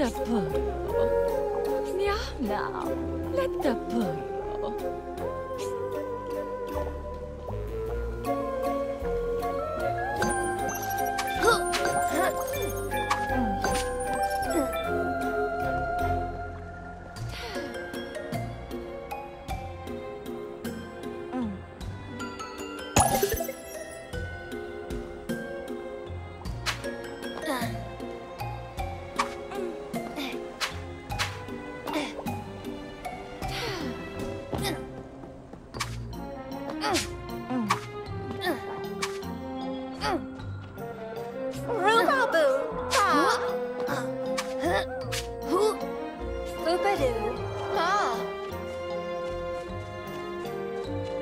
the burrow. Meow now, let the burrow. Spookaboo.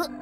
っ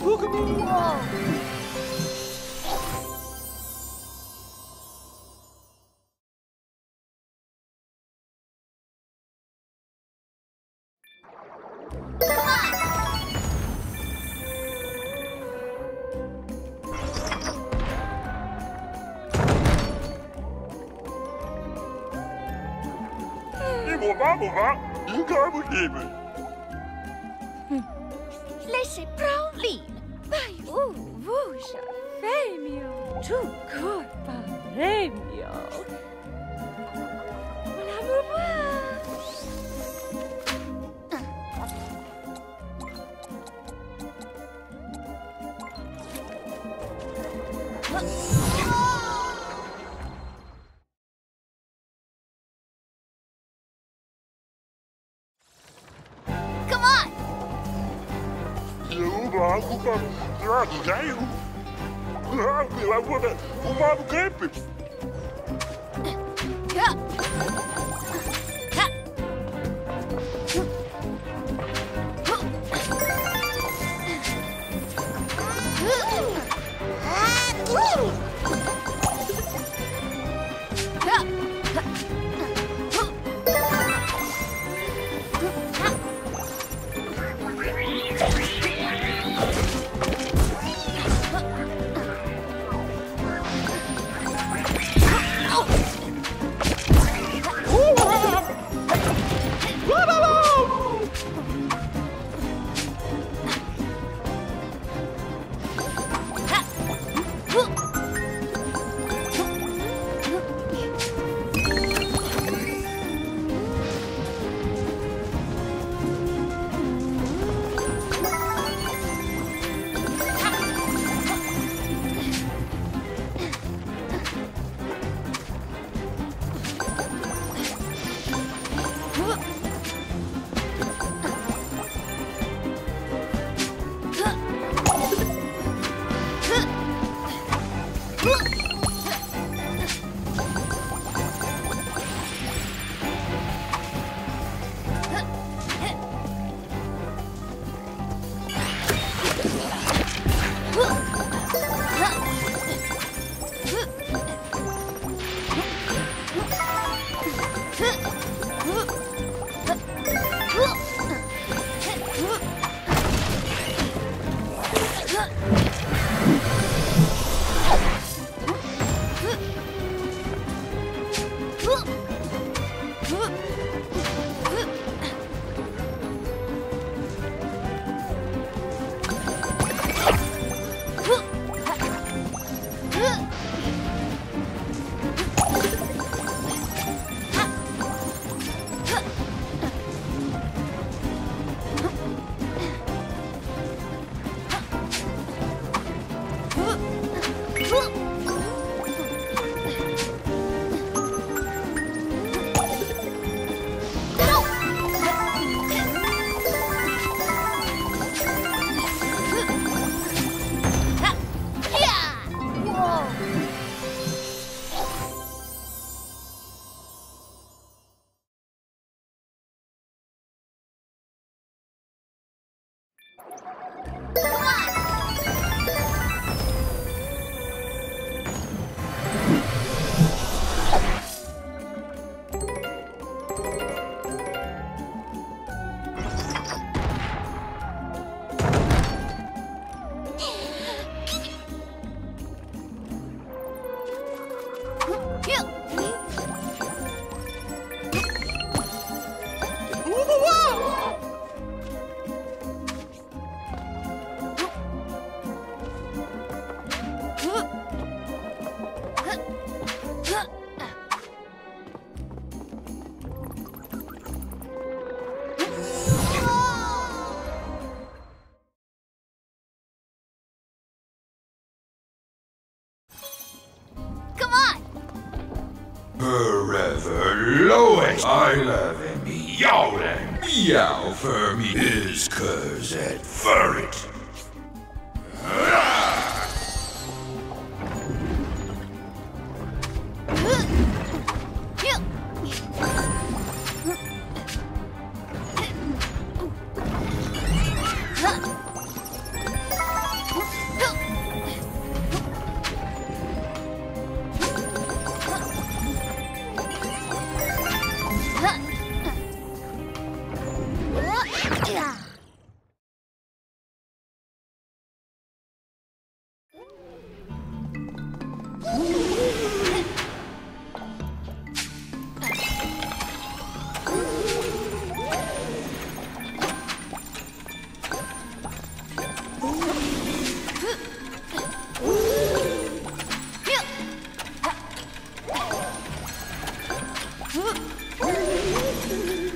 你莫怕，莫怕，你敢不给吗？Want I love him. Yowling. Meow for me. Is cuz it for it.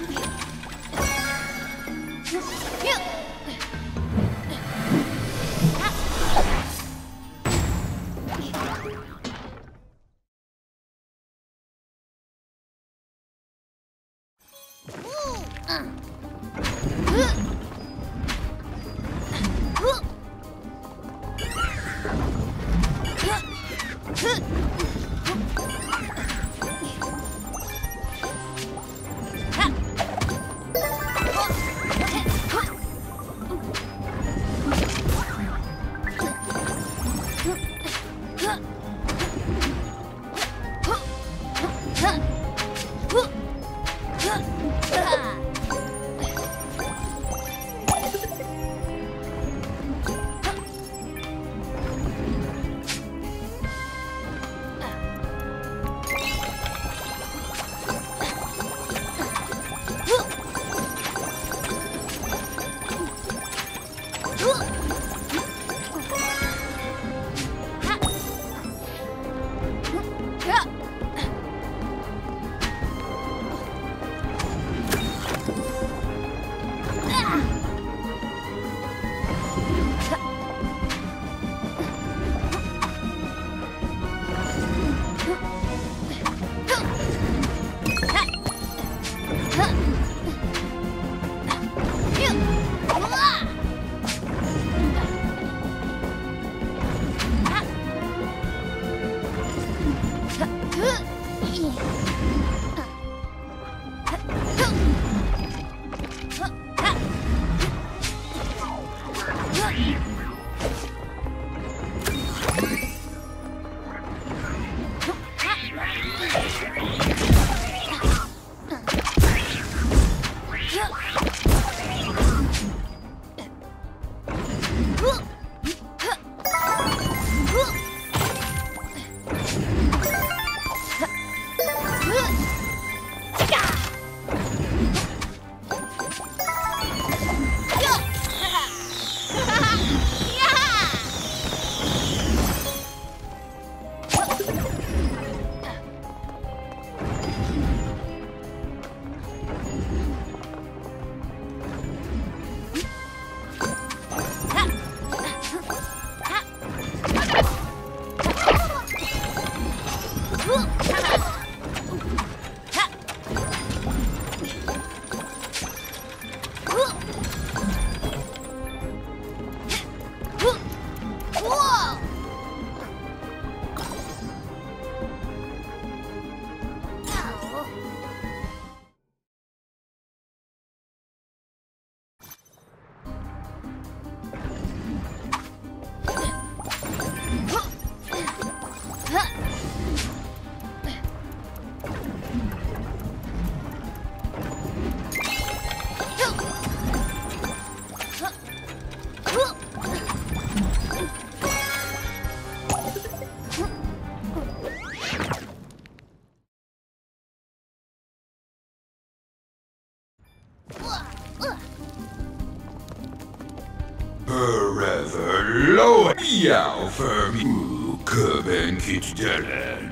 For me. Köben kitdelen.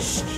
Lowest.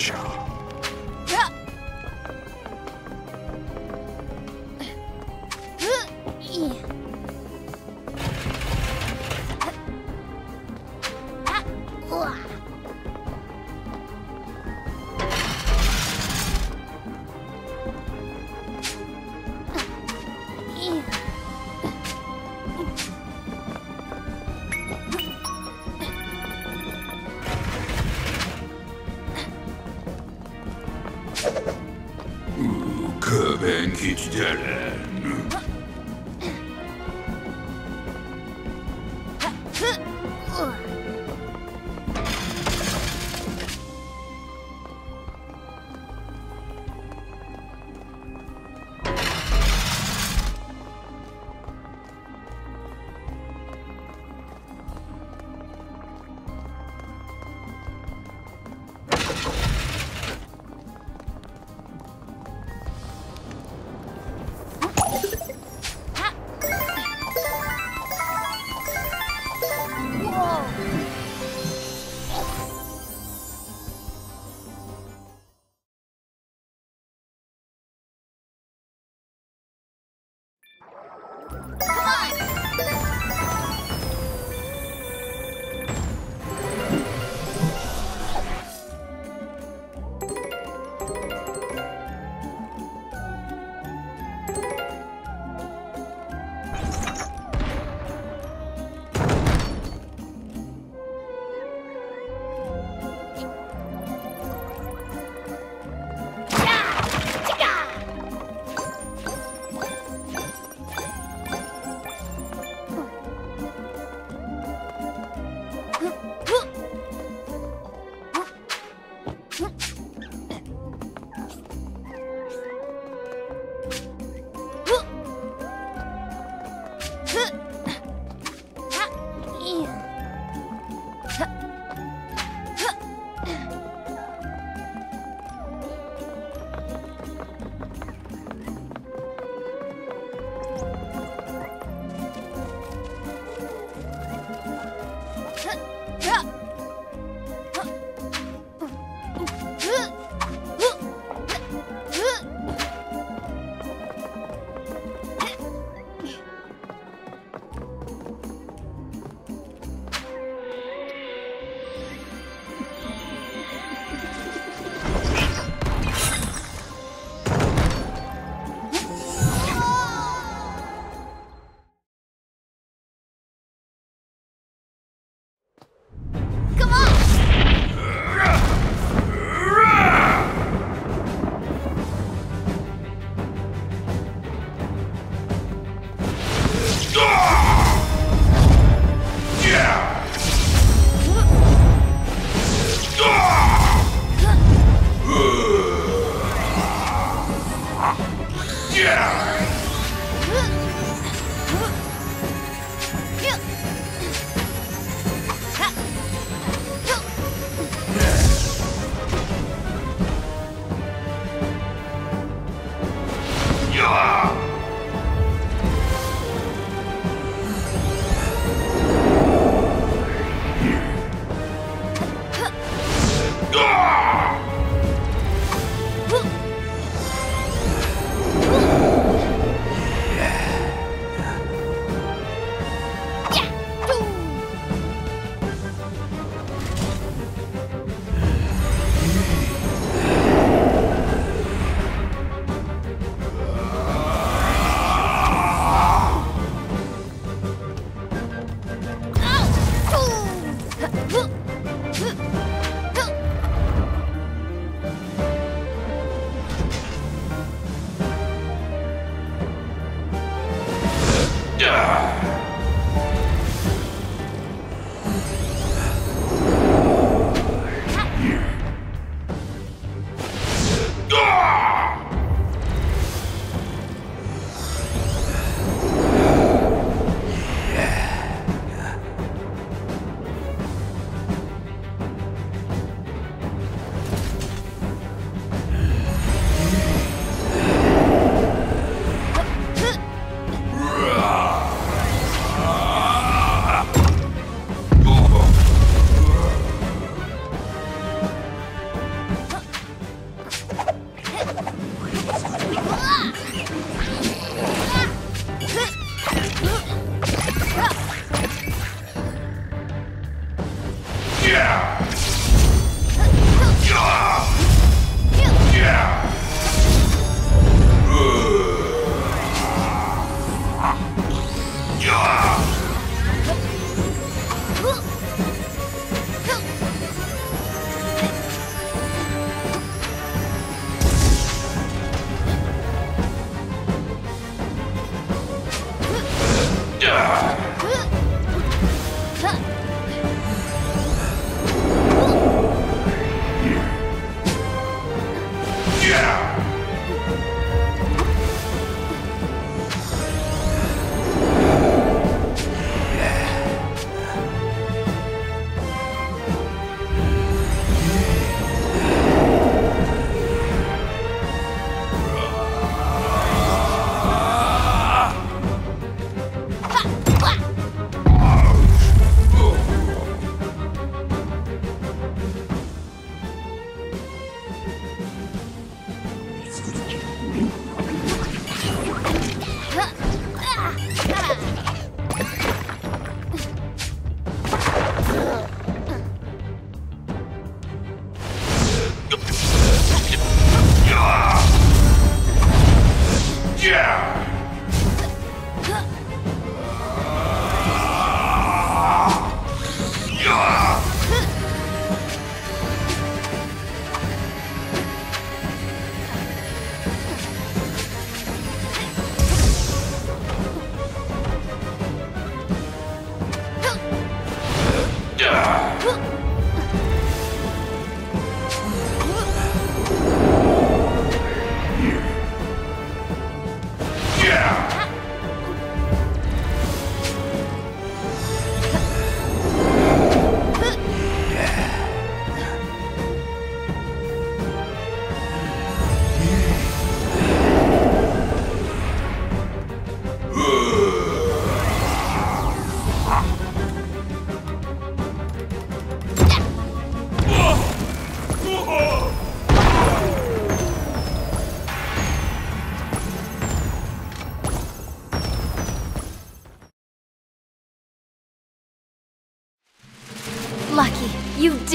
Meow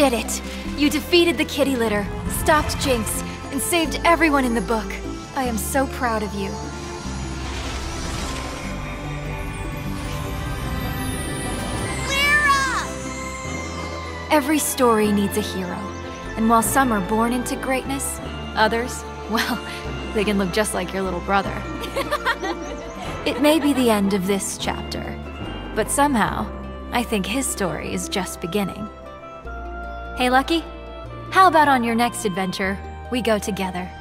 did it! You defeated the kitty litter, stopped Jinx, and saved everyone in the book. I am so proud of you. Every story needs a hero, and while some are born into greatness, others, well, they can look just like your little brother. it may be the end of this chapter, but somehow, I think his story is just beginning. Hey, Lucky, how about on your next adventure, we go together?